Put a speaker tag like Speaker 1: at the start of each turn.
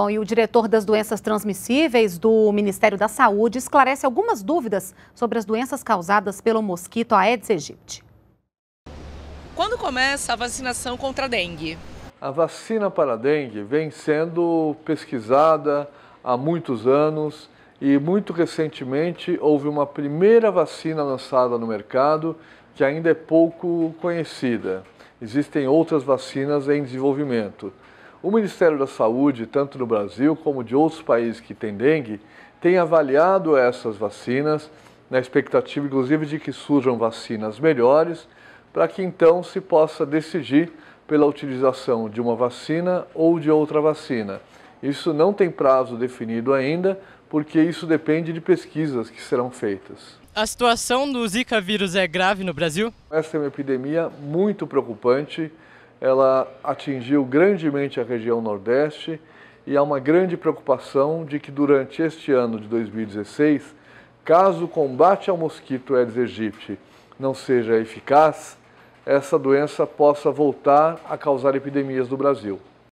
Speaker 1: Bom, e o diretor das doenças transmissíveis do Ministério da Saúde esclarece algumas dúvidas sobre as doenças causadas pelo mosquito Aedes aegypti.
Speaker 2: Quando começa a vacinação contra a dengue?
Speaker 3: A vacina para a dengue vem sendo pesquisada há muitos anos e muito recentemente houve uma primeira vacina lançada no mercado que ainda é pouco conhecida. Existem outras vacinas em desenvolvimento. O Ministério da Saúde, tanto no Brasil como de outros países que têm dengue, tem avaliado essas vacinas, na expectativa inclusive de que surjam vacinas melhores, para que então se possa decidir pela utilização de uma vacina ou de outra vacina. Isso não tem prazo definido ainda, porque isso depende de pesquisas que serão feitas.
Speaker 4: A situação do Zika vírus é grave no Brasil?
Speaker 3: Essa é uma epidemia muito preocupante ela atingiu grandemente a região Nordeste e há uma grande preocupação de que durante este ano de 2016, caso o combate ao mosquito Aedes aegypti não seja eficaz, essa doença possa voltar a causar epidemias no Brasil.